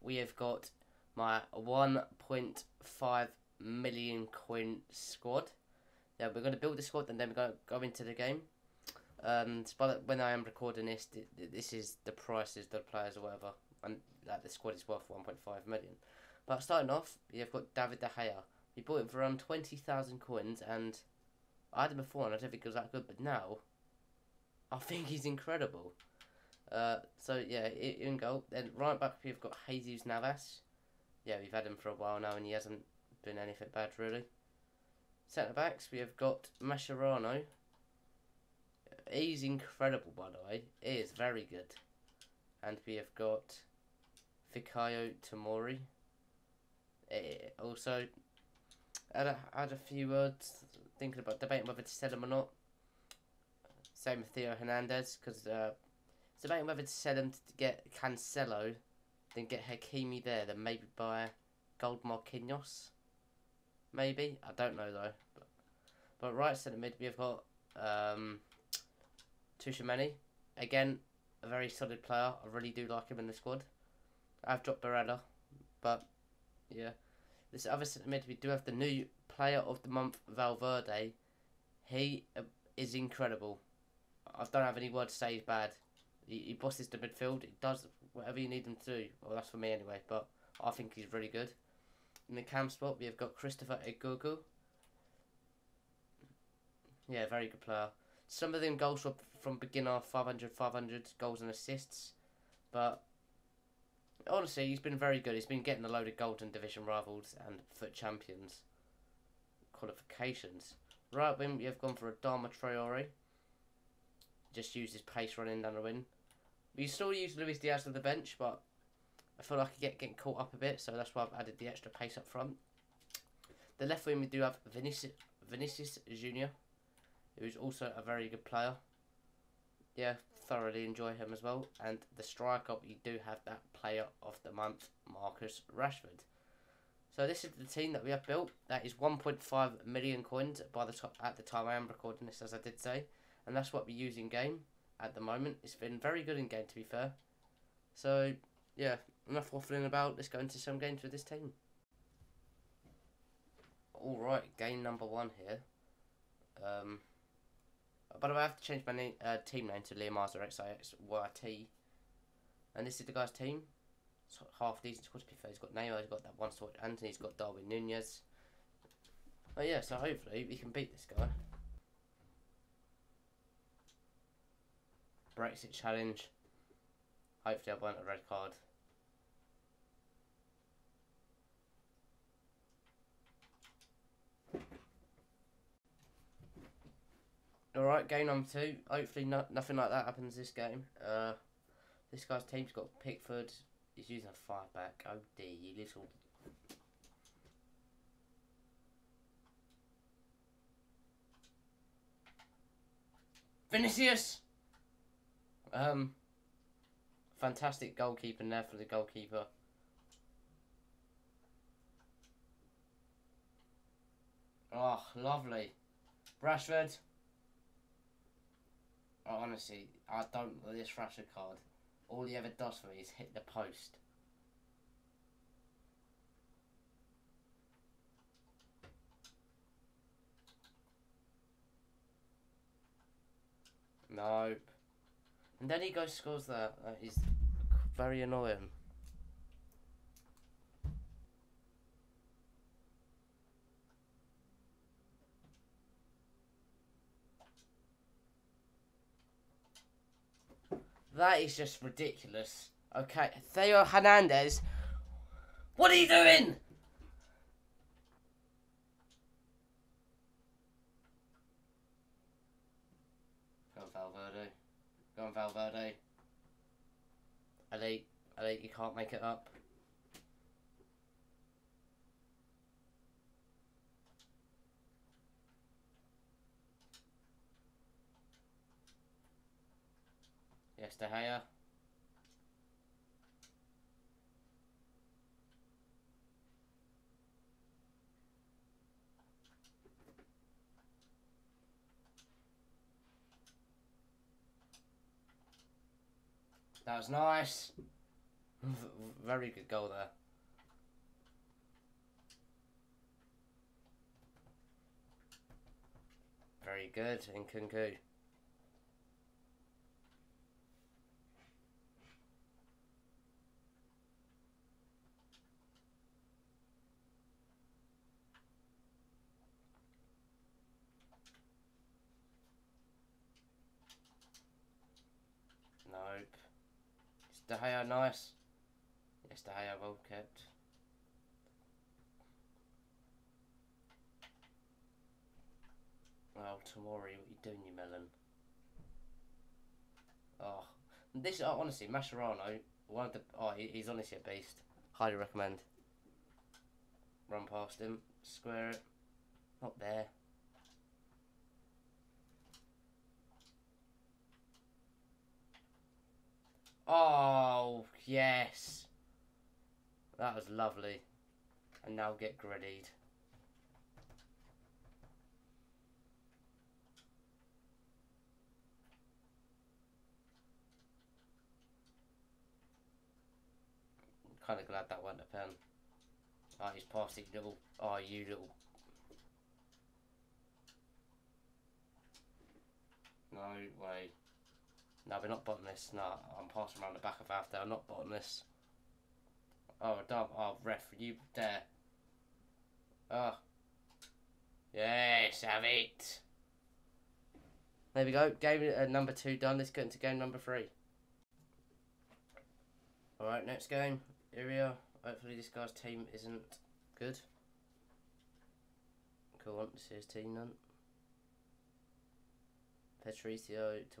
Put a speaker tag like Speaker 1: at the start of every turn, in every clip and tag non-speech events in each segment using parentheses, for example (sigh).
Speaker 1: We have got my 1.5 million coin squad. Yeah, we're going to build the squad and then we're going to go into the game. Um, when I am recording this, this is the prices, the players or whatever, and like the squad is worth 1.5 million. But starting off, you've got David De Gea. We bought him for around 20,000 coins, and I had him before and I don't think he was that good, but now, I think he's incredible. Uh, so yeah, in goal. Then right back, we've got Jesus Navas. Yeah, we've had him for a while now, and he hasn't been anything bad really. Centre backs, we have got Mascherano. He's incredible, by the way. He is very good. And we have got Fikayo Tomori. Eh, also, had a, had a few words thinking about debating whether to sell him or not. Same with Theo Hernandez, because uh, debating whether to sell him to get Cancelo, then get Hakimi there, then maybe buy Gold Marquinhos. Maybe I don't know though. But, but right centre mid we've got um, Tchouameni. Again, a very solid player. I really do like him in the squad. I've dropped Barella, but yeah. This other centre mid we do have the new player of the month Valverde. He uh, is incredible. I don't have any word to say he's bad. He, he bosses the midfield. He does whatever you need him to do. Well, that's for me anyway, but I think he's really good. In the cam spot, we have got Christopher Nkunku. Yeah, very good player. Some of them goals were from beginner 500, 500 goals and assists. But honestly, he's been very good. He's been getting a load of Golden Division rivals and FUT Champions qualifications. Right wing, we have gone for Adama Traore. Just use his pace running down the wing. We still use Luis Diaz on the bench, but I feel like I get getting caught up a bit, so that's why I've added the extra pace up front. The left wing we do have Vinicius, Vinicius Junior, who's also a very good player. Yeah, thoroughly enjoy him as well. And the striker, we do have that player of the month, Marcus Rashford. So this is the team that we have built. That is 1.5 million coins by the top at the time I am recording this, as I did say, and that's what we use in game at the moment. It's been very good in game, to be fair. So yeah, enough waffling about. Let's go into some games with this team. All right, game number one here. Um, by the way, I have to change my name, uh, team name to Liamizer XIXYT. And this is the guy's team. It's half decent squad to be fair. He's got Neymar, he's got that one sword. Anthony's got Darwin Nunez. Oh yeah, so hopefully we can beat this guy. Brexit challenge. Hopefully I won't a red card. Alright, game number two. Hopefully no, nothing like that happens this game. Uh, this guy's team's got Pickford. He's using a five back. Oh dear, you little... Vinicius! Um, fantastic goalkeeper there for the goalkeeper. Oh, lovely. Rashford. Oh, honestly, I don't this Rashford card. All he ever does for me is hit the post. Nope. And then he goes scores that. That is very annoying. That is just ridiculous. Okay, Theo Hernandez. What are you doing? Go Valverde. Go on, Valverde. Elite. Elite, you can't make it up. Yes, De Gea. That was nice. Very good goal there. Very good Nkunku. Nope. Is De Gea nice? Yes, De Gea well kept. Oh, Tomori, what you doing, you melon? Oh, this oh, honestly, Mascherano, one of the oh, he, he's honestly a beast. Highly recommend. Run past him, square it, not there. Oh yes, that was lovely, and now get grittied. kind of glad that went to pen. Oh, he's past it, little. Oh, you little. No way. No, we're not bottomless. No, I'm passing around the back of half there. I'm not bottomless. Oh, dumb. Oh, ref, you there. Oh. Yes, have it. There we go. Game uh, number two done. Let's get into game number three. Alright, next game. Here we are. Hopefully this guy's team isn't good. Cool, on, this is team then. Patricio. To...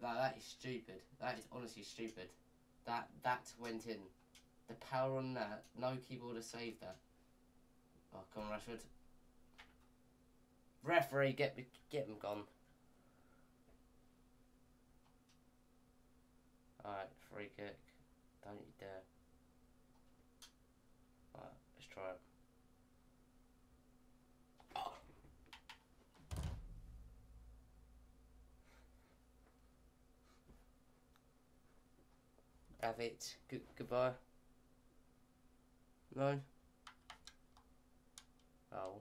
Speaker 1: That that is stupid. That is honestly stupid. That that went in. The power on that. No keyboard has saved that. Oh, come on, Rashford. Referee, get get him gone. Alright, free kick. Don't you dare. Alright, let's try it. Have it. Good goodbye. No. Oh.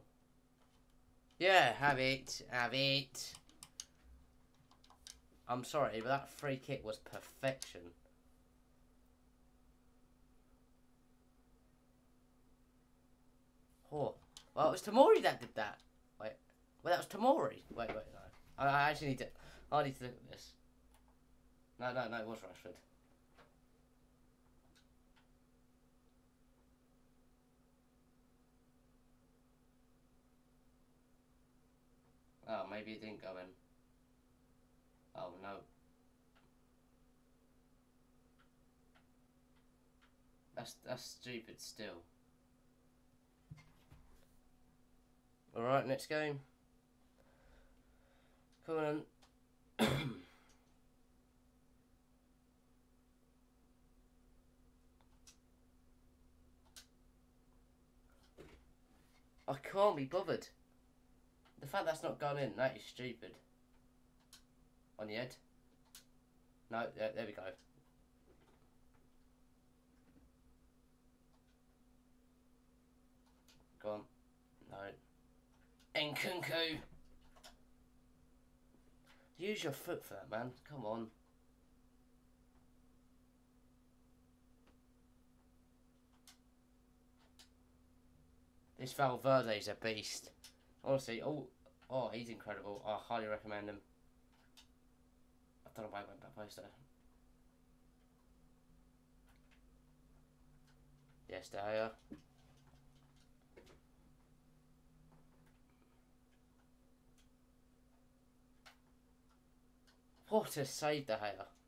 Speaker 1: Yeah, have it. Have it. I'm sorry, but that free kick was perfection. Oh, well, it was Tomori that did that. Wait, well, that was Tomori. Wait, wait, no. I, I actually need to. I need to look at this. No, no, no, it was Rashford. Oh, maybe it didn't go in. Oh no. That's that's stupid still. Alright, next game. Come on. (coughs) I can't be bothered. Fact that's not gone in, that is stupid. On the head. No, there, there we go. Gone. on. No. Nkunku. Use your foot for that, man. Come on. This Valverde's a beast. Honestly, oh, oh, he's incredible. I highly recommend him. I don't know why I went that poster. Yes, De Gea. What a save, De Gea.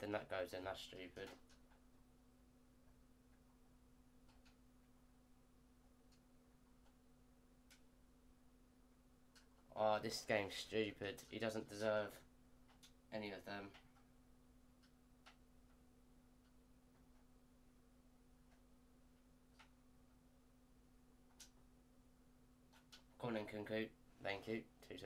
Speaker 1: Then that goes in. That's stupid. Oh, this game's stupid. He doesn't deserve any of them. Come on in, Kunku. Thank you. 2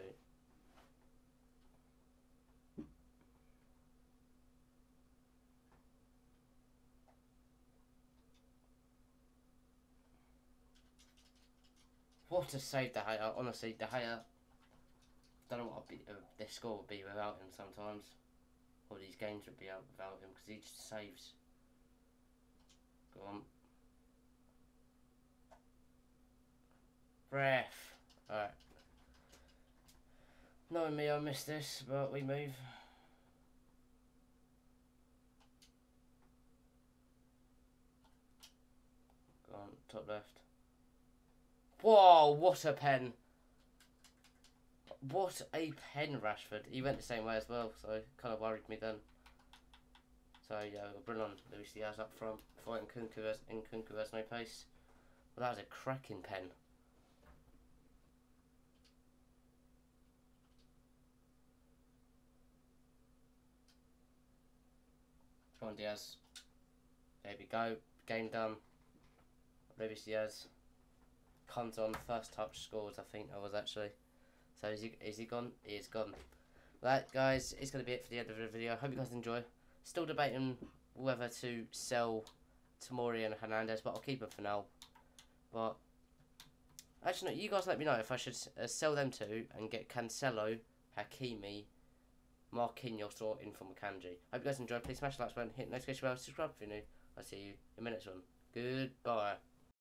Speaker 1: What a save, De Gea. Honestly, De Gea. Don't know what be, uh, this score would be without him sometimes. Or these games would be out without him because he just saves. Go on. Ref. Alright. Knowing me, I missed this, but we move. Go on, top left. Whoa, what a pen. What a pen, Rashford. He went the same way as well, so kind of worried me then. So, yeah, we'll bring on Luis Diaz up front, fighting Kunku has, Nkunku has no pace. Well, that was a cracking pen. Come on, Diaz. There we go. Game done. Luis Diaz. Comes on, first touch scores, I think that was actually. So is he, is he gone? He is gone. That, guys, going to be it for the end of the video. I hope you guys enjoy. Still debating whether to sell Tomori and Hernandez, but I'll keep them for now. But, actually, no, you guys let me know if I should uh, sell them two and get Cancelo, Hakimi, Marquinhos or in from Kanji. Hope you guys enjoyed. Please smash the like button, hit the notification bell, subscribe if you're new. I'll see you in next one. Goodbye.